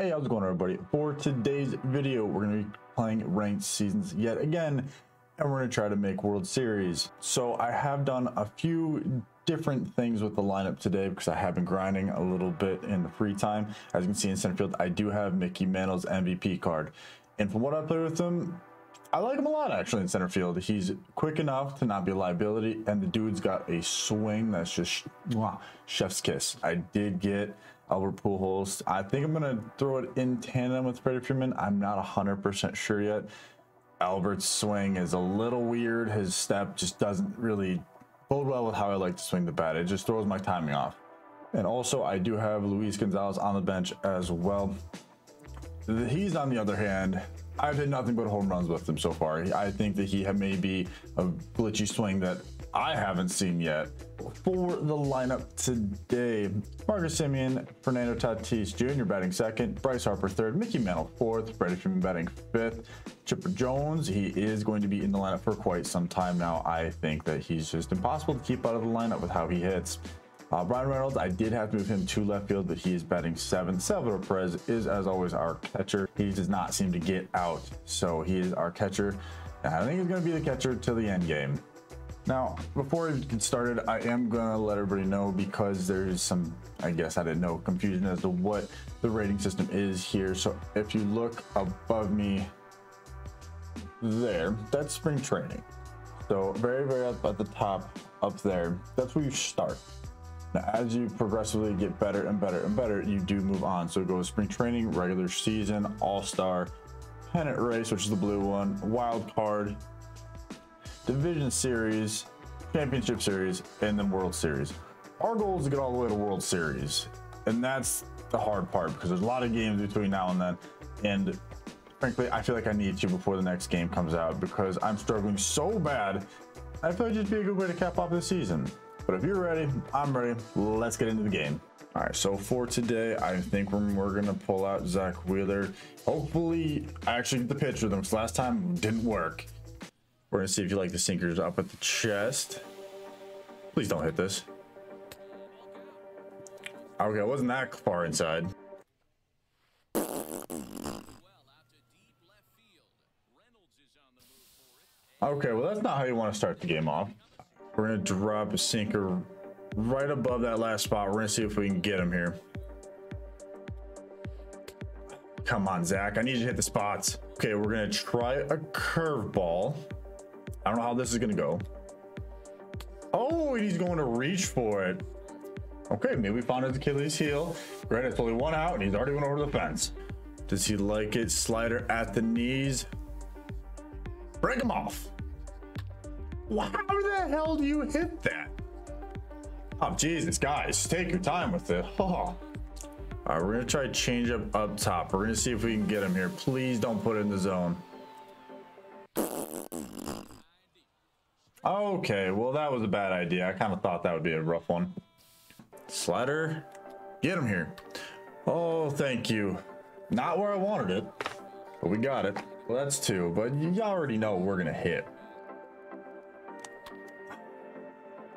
Hey, how's it going everybody? For today's video, we're going to be playing ranked seasons yet again, and we're going to try to make World Series. So I have done a few different things with the lineup today because I have been grinding a little bit in the free time. As you can see in center field, I do have Mickey Mantle's MVP card. And from what I played with him, I like him a lot actually in center field. He's quick enough to not be a liability, and the dude's got a swing that's just wow, chef's kiss. I did get Albert Pujols. I think I'm gonna throw it in tandem with Freddie Freeman. I'm not 100% sure yet. Albert's swing is a little weird. His step just doesn't really bode well with how I like to swing the bat. It just throws my timing off. And also, I do have Luis Gonzalez on the bench as well. He's on the other hand, I've hit nothing but home runs with him so far. I think that he may be a glitchy swing that I haven't seen yet. For the lineup today, Marcus Semien, Fernando Tatis Jr. batting second, Bryce Harper third, Mickey Mantle fourth, Freddie Freeman batting fifth, Chipper Jones, he is going to be in the lineup for quite some time now. I think that he's just impossible to keep out of the lineup with how he hits. Uh, Bryan Reynolds, I did have to move him to left field, but he is batting seventh. Salvador Perez is, as always, our catcher. He does not seem to get out, so he is our catcher. I think he's going to be the catcher till the end game. Now, before we get started, I am to let everybody know because there's some, I guess I didn't know, confusion as to what the rating system is here. So if you look above me there, that's spring training. So very, very up at the top up there, that's where you start. Now, as you progressively get better and better and better, you do move on. So it goes spring training, regular season, all-star, pennant race, which is the blue one, wild card, division series, championship series, and then world series. Our goal is to get all the way to world series. And that's the hard part because there's a lot of games between now and then. And frankly, I feel like I need to before the next game comes out because I'm struggling so bad. I feel like it'd be a good way to cap off the season. But if you're ready, I'm ready. Let's get into the game. All right, so for today, I think we're, gonna pull out Zack Wheeler. Hopefully, I actually get the pitch with him because last time didn't work. We're gonna see if you like the sinkers up at the chest. Please don't hit this. Okay, I wasn't that far inside. Okay, well that's not how you want to start the game off. We're gonna drop a sinker right above that last spot. We're gonna see if we can get him here. Come on, Zack. I need you to hit the spots. Okay, we're gonna try a curveball. I don't know how this is gonna go. Oh, he's going to reach for it. Okay, maybe we found his Achilles heel. Right, it's only one out, and he's already went over the fence. Does he like it? Slider at the knees. Break him off. How the hell do you hit that? Oh, Jesus, guys, take your time with it. Oh. All right, we're gonna try change up up top. We're gonna see if we can get him here. Please don't put it in the zone. Okay, well, that was a bad idea. I kind of thought that would be a rough one. Slider, get him here. Oh, thank you. Not where I wanted it, but we got it. Well, that's two, but you already know we're gonna hit.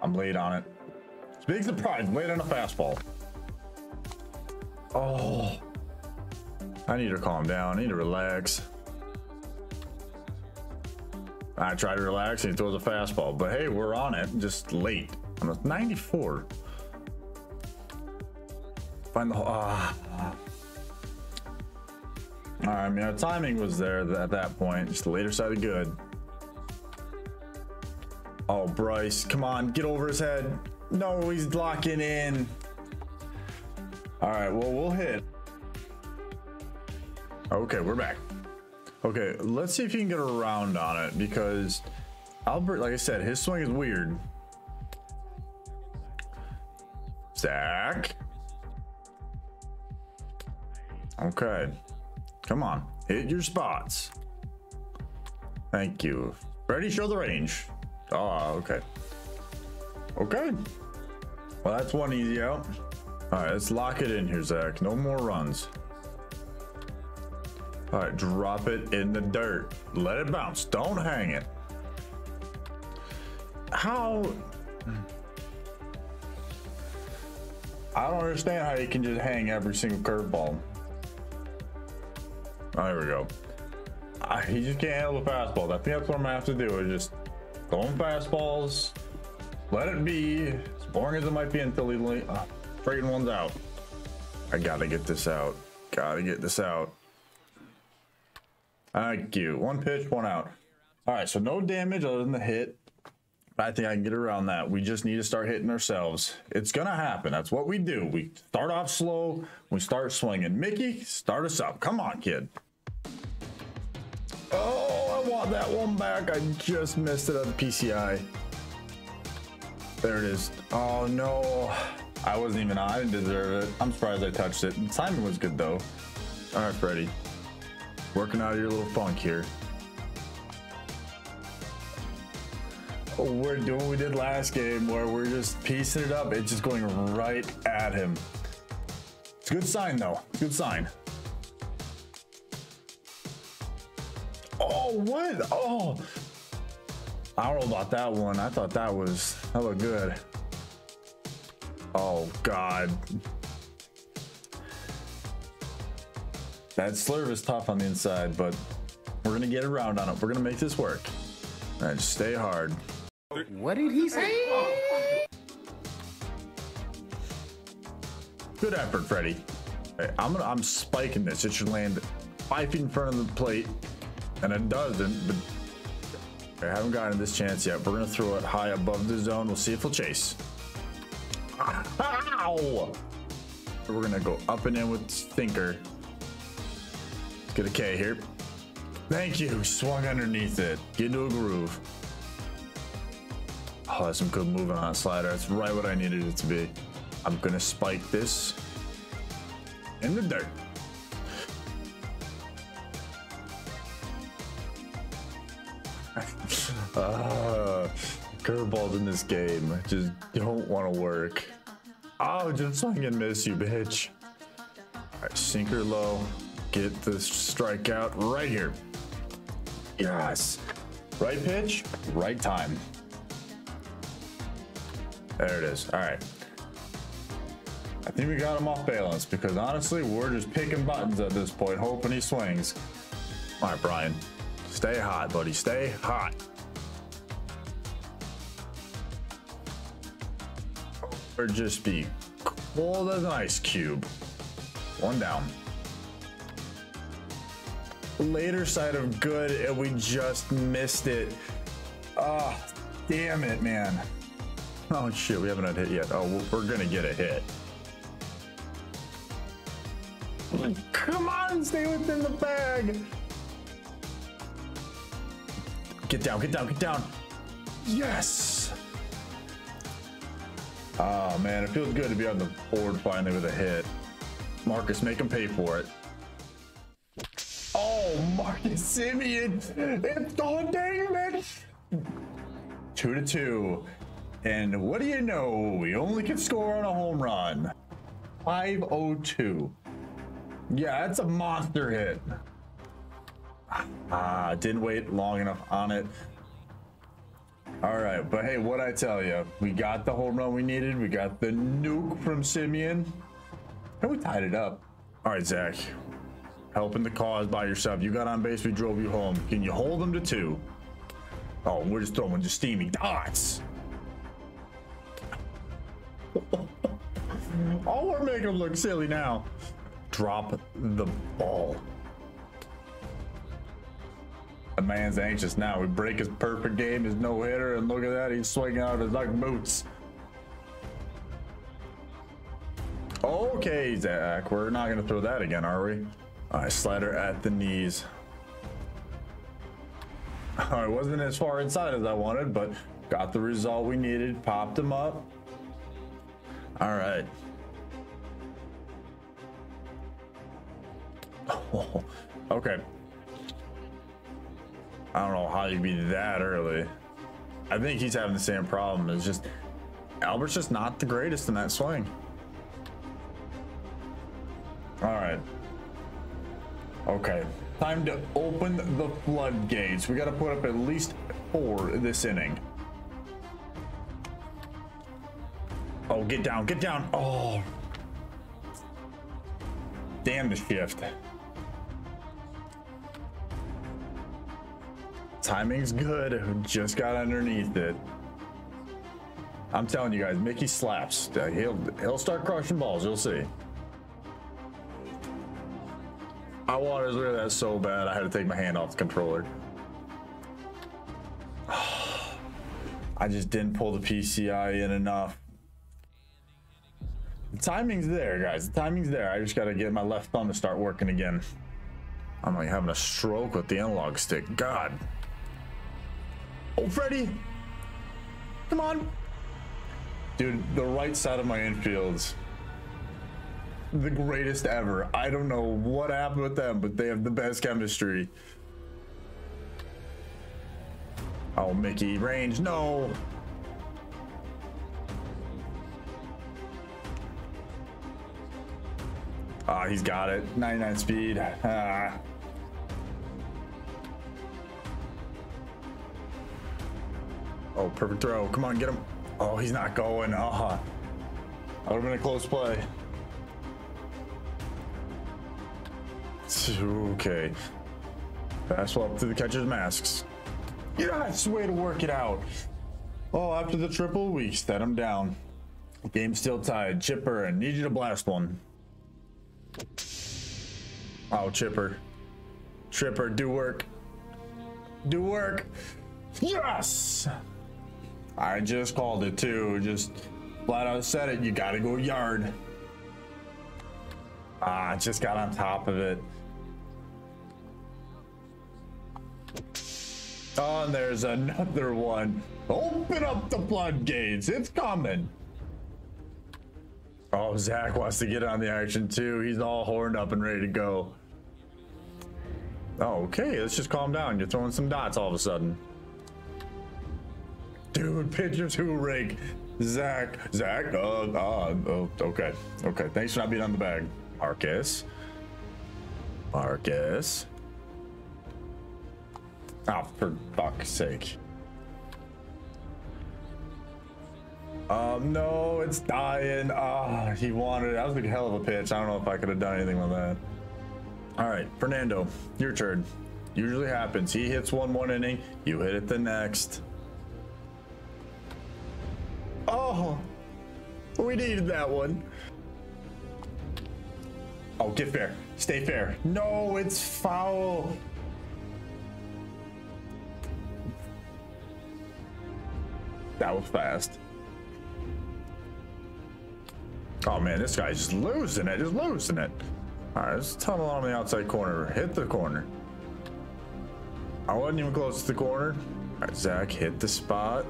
I'm late on it. It's big surprise, late on a fastball. Oh, I need to calm down. I need to relax. I try to relax and he throws a fastball, but hey, we're on it. Just late. I'm a 94. Find the ah. All right, I mean, our timing was there at that point. Just the later side of good. Oh, Bryce, come on, get over his head. No, he's locking in. All right, well, we'll hit. Okay, we're back. Okay, let's see if you can get around on it because Albert, like I said, his swing is weird. Zack. Okay. Come on. Hit your spots. Thank you. Ready? Show the range. Oh, okay. Okay. Well, that's one easy out. All right, let's lock it in here, Zack. No more runs. All right, drop it in the dirt. Let it bounce. Don't hang it. How? I don't understand how you can just hang every single curveball. Oh, there we go. Uh, he just can't handle the fastballs. I think that's what I'm gonna have to do is just throw him fastballs, let it be, as boring as it might be until he uh, straighten ones out. I gotta get this out. Gotta get this out. Thank you. One pitch, one out. All right, so no damage other than the hit. I think I can get around that. We just need to start hitting ourselves. It's gonna happen. That's what we do. We start off slow. We start swinging. Mickey, start us up. Come on, kid. Oh, I want that one back. I just missed it on the PCI. There it is. Oh no. I wasn't even on. I didn't deserve it. I'm surprised I touched it. Simon was good though. All right, Freddie. Working out of your little funk here. We're doing what we did last game where we're just piecing it up. It's just going right at him. It's a good sign though. Good sign. Oh, what? Oh. I don't know about that one. I thought that was, that looked good. Oh, God. That slurve is tough on the inside, but we're going to get around on it. We're going to make this work. All right, stay hard. What did he say? Good effort, Freddie. Right, I'm gonna, I'm spiking this. It should land five feet in front of the plate, and it doesn't. But I haven't gotten this chance yet. We're gonna throw it high above the zone. We'll see if we'll chase. Ow! We're gonna go up and in with sinker. Get a K here. Thank you. Swung underneath it. Get into a groove. Oh, that's some good moving on slider. That's right what I needed it to be. I'm gonna spike this in the dirt. uh, curveballs in this game just don't want to work. Oh, just swing and miss you, bitch. All right, sinker low. Get the strikeout right here. Yes. Right pitch, right time. There it is. All right. I think we got him off balance because honestly, we're just picking buttons at this point, hoping he swings. All right, Bryan. Stay hot, buddy. Stay hot. Or just be cold as an ice cube. One down. Later side of good, and we just missed it. Ah, oh, damn it, man. Oh shit, we haven't had hit yet. Oh, we're gonna get a hit. Come on, stay within the bag. Get down, get down, get down. Yes. Oh man, it feels good to be on the board finally with a hit. Marcus, make him pay for it. Oh, Marcus Semien. It's gone bitch. Two to two. And what do you know? We only can score on a home run. 502. Yeah, that's a monster hit. Ah, didn't wait long enough on it. All right, but hey, what I tell you, we got the home run we needed. We got the nuke from Semien, and we tied it up. All right, Zack, helping the cause by yourself. You got on base, we drove you home. Can you hold them to two? Oh, we're just throwing just steamy dots. oh, we're making them look silly now. Drop the ball. The man's anxious now. We break his perfect game, his no hitter, and look at that. He's swinging out of his like boots. Okay, Zack. We're not going to throw that again, are we? All right, slider at the knees. I wasn't as far inside as I wanted, but got the result we needed. Popped him up. All right. Oh, okay. I don't know how you'd be that early. I think he's having the same problem. It's just Albert's just not the greatest in that swing. All right. Okay, time to open the floodgates. We got to put up at least four this inning. Oh, get down, get down. Oh. Damn the shift. Timing's good. Just got underneath it. I'm telling you guys, Mickey slaps. He'll he'll start crushing balls. You'll see. I wanted to at that so bad. I had to take my hand off the controller. I just didn't pull the PCI in enough. The timing's there, guys. The timing's there. I just got to get my left thumb to start working again. I'm like having a stroke with the analog stick. God. Oh, Freddie. Come on. Dude, the right side of my infield's the greatest ever. I don't know what happened with them, but they have the best chemistry. Oh, Mickey, range, no. Ah, he's got it. 99 speed. Ah. Oh, perfect throw. Come on, get him. Oh, he's not going. Uh huh. That would have been a close play. Okay. Fastball up to the catcher's masks. Yes, way to work it out. Oh, after the triple, we set him down. Game still tied. Chipper, I need you to blast one. Oh, Chipper. Chipper, do work. Do work. Yes! I just called it too. Just flat out said it. You gotta go yard. Ah, just got on top of it. Oh, and there's another one. Open up the floodgates. It's coming. Oh, Zack wants to get on the action too. He's all horned up and ready to go. Okay, let's just calm down. You're throwing some dots all of a sudden. Dude, pitchers two rig. Zack, Zack, uh, uh, oh, okay, okay. Thanks for not being on the bag. Marcus. Marcus. Oh, for fuck's sake. Um, no, it's dying. Ah, he wanted it. That was a hell of a pitch. I don't know if I could have done anything with that. All right, Fernando, your turn. Usually happens. He hits one one inning, you hit it the next. Oh, we needed that one. Oh, get fair. Stay fair. No, it's foul. That was fast. Oh man, this guy's just losing it, just losing it. All right, let's tunnel on the outside corner. Hit the corner. I wasn't even close to the corner. All right, Zack, hit the spot.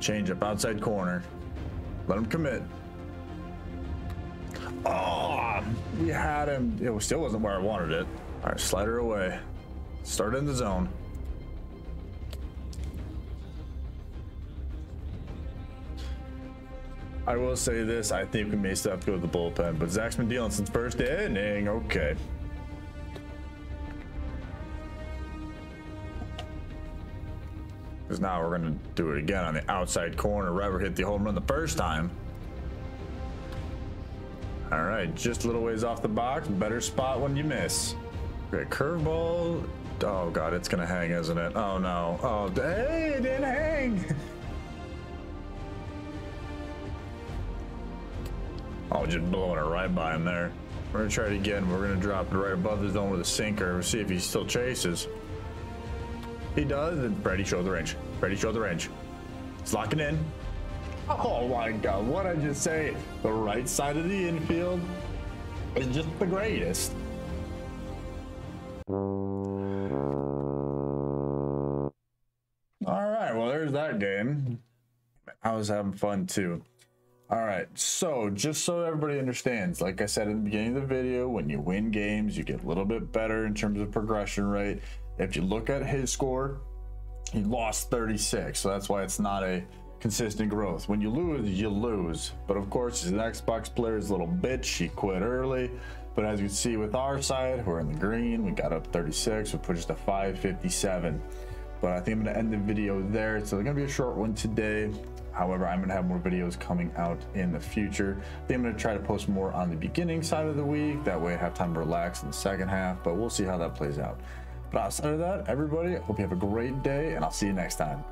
Change up outside corner. Let him commit. Oh, we had him. It still wasn't where I wanted it. All right, slider away. Start in the zone. I will say this, I think we may still have to go to the bullpen, but Zack's been dealing since first inning. Okay. Because now we're going to do it again on the outside corner. River hit the home run the first time. All right, just a little ways off the box. Better spot when you miss. Okay, curveball. Oh, God, it's to hang, isn't it? Oh, no. Oh, hey, it didn't hang. Oh, just blowing it right by him there. We're gonna try it again. We're gonna drop it right above the zone with a sinker. We'll see if he still chases. He does, and Freddie showed the range. Freddie showed the range. He's locking in. Oh my god, what I just say? The right side of the infield is just the greatest. All right, well, there's that game. I was having fun too. All right, so just so everybody understands, like I said in the beginning of the video, when you win games, you get a little bit better in terms of progression rate. If you look at his score, he lost 36, so that's why it's not a consistent growth. When you lose, you lose. But of course, he's an Xbox player, he's a little bitch, he quit early. But as you can see with our side, we're in the green, we got up 36, we pushed to 557. But I think I'm gonna end the video there. So it's gonna be a short one today. However, I'm gonna have more videos coming out in the future. I think I'm gonna try to post more on the beginning side of the week. That way I have time to relax in the second half, but we'll see how that plays out. But outside of that, everybody, hope you have a great day and I'll see you next time.